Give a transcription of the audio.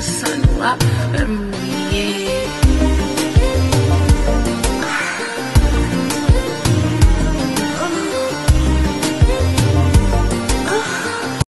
Sun up and.